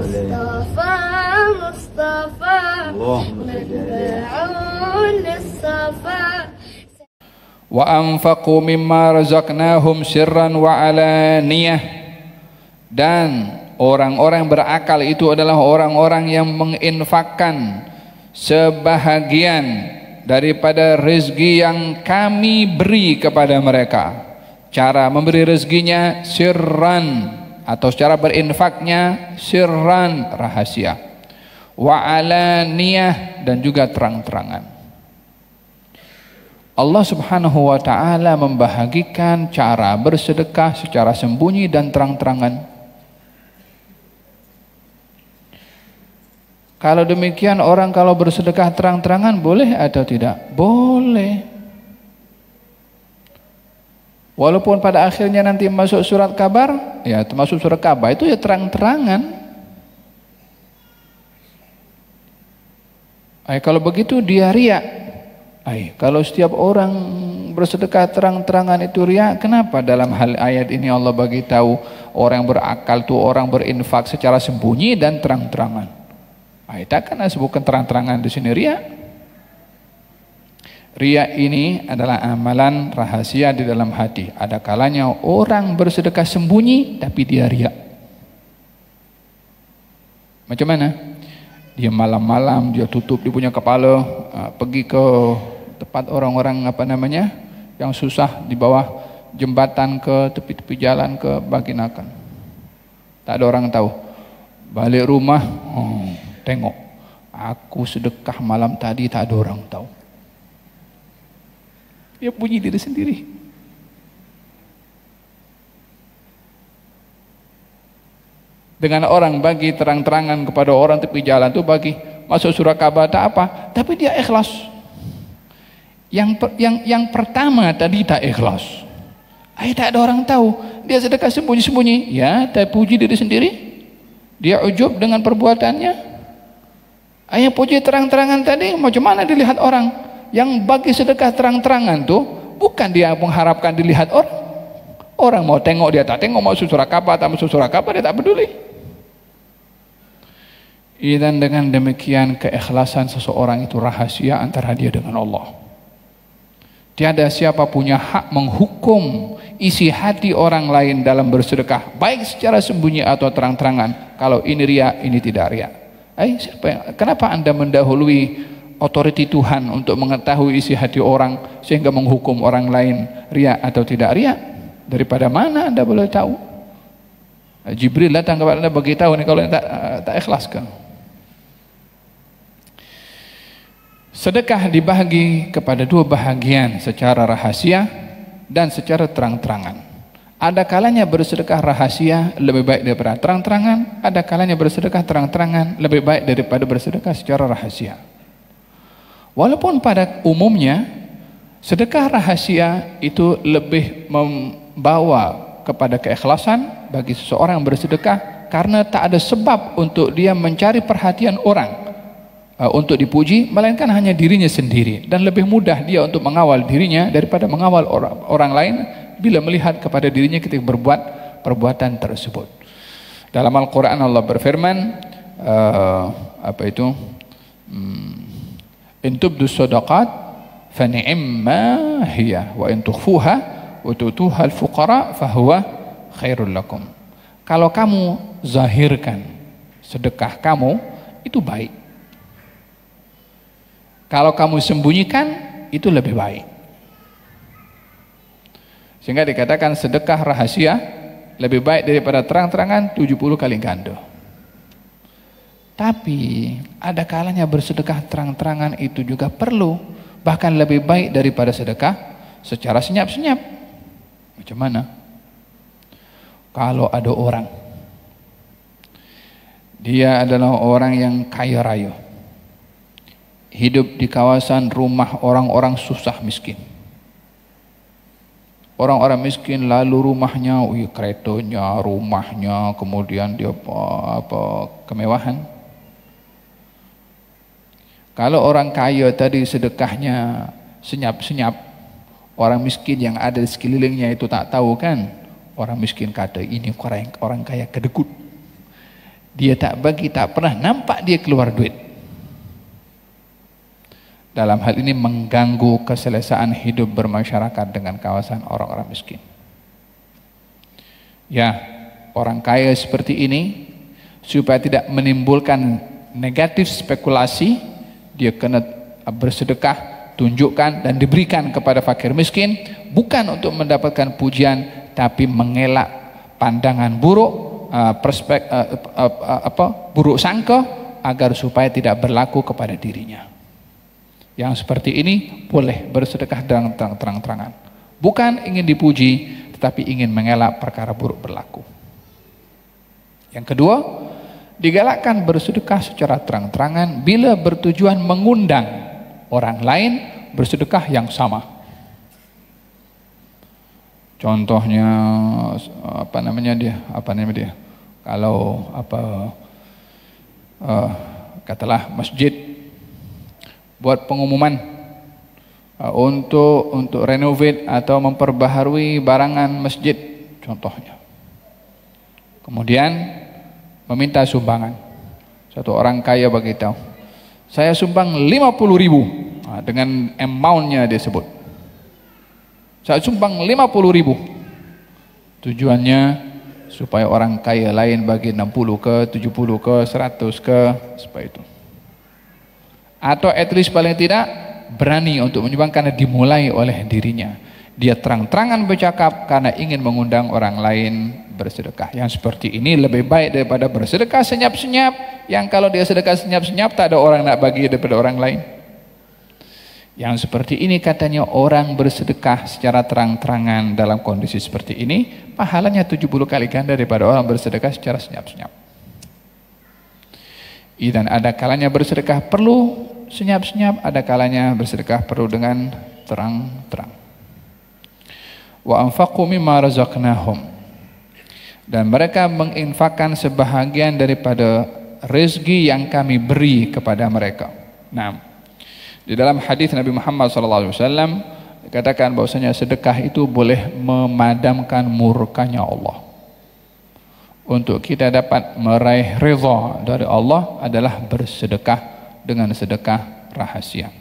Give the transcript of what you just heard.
مصطفى مصطفى اللهم صل عليه مدعون للصفا wa anfaqu mimma razaqnahum sirran wa alaniyah dan orang-orang berakal itu adalah orang-orang yang menginfakkan sebahagian daripada rezeki yang kami beri kepada mereka cara memberi rezekinya sirran atau secara berinfaknya sirran rahasia wa alaniyah dan juga terang-terangan Allah Subhanahu wa taala membahagikan cara bersedekah secara sembunyi dan terang-terangan. Kalau demikian orang kalau bersedekah terang-terangan boleh atau tidak? Boleh. Walaupun pada akhirnya nanti masuk surat kabar, ya termasuk surat kabar itu ya terang-terangan. Ay, kalau begitu dia riak, Ay, kalau setiap orang bersedekah terang-terangan itu ria, kenapa dalam hal ayat ini Allah bagi tahu orang berakal itu orang berinfak secara sembunyi dan terang-terangan. Ay, takkan sebutkan terang-terangan di sini ria. Ria ini adalah amalan rahasia di dalam hati. Ada kalanya orang bersedekah sembunyi tapi dia ria. Macam mana? dia malam-malam dia tutup dia punya kepala uh, pergi ke tempat orang-orang apa namanya yang susah di bawah jembatan ke tepi-tepi jalan ke Baginakan tak ada orang tahu balik rumah oh, tengok aku sedekah malam tadi tak ada orang tahu dia bunyi diri sendiri. Dengan orang bagi terang-terangan kepada orang tepi jalan itu bagi masuk surah kabar tak apa. Tapi dia ikhlas. Yang yang yang pertama tadi tak ikhlas. Ay tak ada orang tahu. Dia sedekah sembunyi-sembunyi. Ya tak puji diri sendiri. Dia ujub dengan perbuatannya. Ayah puji terang-terangan tadi. Macam mana dilihat orang yang bagi sedekah terang-terangan tuh bukan dia mengharapkan dilihat orang orang mau tengok dia tak tengok mau surah kabar tak masuk surah kabar dia tak peduli dan dengan demikian keikhlasan seseorang itu rahasia antara dia dengan Allah. Tiada siapa punya hak menghukum isi hati orang lain dalam bersedekah, baik secara sembunyi atau terang-terangan. Kalau ini ria, ini tidak ria. Eh, siapa yang, kenapa anda mendahului otoriti Tuhan untuk mengetahui isi hati orang sehingga menghukum orang lain ria atau tidak ria? Daripada mana anda boleh tahu? Jibril datang kepada anda bagi tahu nih kalau tak, tak ikhlaskan. Sedekah dibagi kepada dua bahagian secara rahasia dan secara terang-terangan. Ada kalanya bersedekah rahasia lebih baik daripada terang-terangan, ada kalanya bersedekah terang-terangan lebih baik daripada bersedekah secara rahasia. Walaupun pada umumnya sedekah rahasia itu lebih membawa kepada keikhlasan bagi seseorang yang bersedekah karena tak ada sebab untuk dia mencari perhatian orang uh, untuk dipuji melainkan hanya dirinya sendiri dan lebih mudah dia untuk mengawal dirinya daripada mengawal orang, orang lain bila melihat kepada dirinya ketika berbuat perbuatan tersebut. Dalam Al-Qur'an Allah berfirman uh, apa itu? Hmm, in tubdu sadaqat fa ni'ma hiya wa in tukhfuha wa tutuha al-fuqara fa huwa khairul lakum. Kalau kamu zahirkan sedekah kamu itu baik kalau kamu sembunyikan, itu lebih baik. Sehingga dikatakan sedekah rahasia lebih baik daripada terang-terangan 70 kali ganda. Tapi ada kalanya bersedekah terang-terangan itu juga perlu. Bahkan lebih baik daripada sedekah secara senyap-senyap. Macam mana? Kalau ada orang. Dia adalah orang yang kaya raya hidup di kawasan rumah orang-orang susah miskin. Orang-orang miskin lalu rumahnya, wih, keretanya, rumahnya, kemudian dia apa, apa kemewahan. Kalau orang kaya tadi sedekahnya senyap-senyap, orang miskin yang ada di sekelilingnya itu tak tahu kan. Orang miskin kata ini orang orang kaya kedekut. Dia tak bagi, tak pernah nampak dia keluar duit. Dalam hal ini mengganggu keselesaan hidup bermasyarakat dengan kawasan orang-orang miskin. Ya, orang kaya seperti ini supaya tidak menimbulkan negatif spekulasi, dia kena bersedekah, tunjukkan dan diberikan kepada fakir miskin bukan untuk mendapatkan pujian tapi mengelak pandangan buruk Uh, perspek uh, uh, uh, apa buruk sangka agar supaya tidak berlaku kepada dirinya. Yang seperti ini boleh bersedekah dengan terang-terangan. Bukan ingin dipuji, tetapi ingin mengelak perkara buruk berlaku. Yang kedua, digalakkan bersedekah secara terang-terangan bila bertujuan mengundang orang lain bersedekah yang sama. Contohnya apa namanya dia? Apa namanya dia? Kalau apa uh, katalah masjid buat pengumuman uh, untuk untuk renovate atau memperbaharui barangan masjid contohnya. Kemudian meminta sumbangan. Satu orang kaya bagi tahu. Saya sumbang 50 ribu. Nah, dengan amountnya dia sebut. Saya sumbang 50 ribu. Tujuannya supaya orang kaya lain bagi 60 ke, 70 ke, 100 ke, supaya itu. Atau at least paling tidak berani untuk menyumbang karena dimulai oleh dirinya. Dia terang-terangan bercakap karena ingin mengundang orang lain bersedekah. Yang seperti ini lebih baik daripada bersedekah senyap-senyap. Yang kalau dia sedekah senyap-senyap tak ada orang nak bagi daripada orang lain. Yang seperti ini katanya orang bersedekah secara terang-terangan dalam kondisi seperti ini, pahalanya 70 kali ganda daripada orang bersedekah secara senyap-senyap. Dan ada kalanya bersedekah perlu senyap-senyap, ada kalanya bersedekah perlu dengan terang-terang. Wa anfaqu mimma razaqnahum. Dan mereka menginfakkan sebahagian daripada rezeki yang kami beri kepada mereka. Nah, di dalam hadis Nabi Muhammad SAW dikatakan bahwasanya sedekah itu boleh memadamkan murkanya Allah. Untuk kita dapat meraih ridha dari Allah adalah bersedekah dengan sedekah rahasia.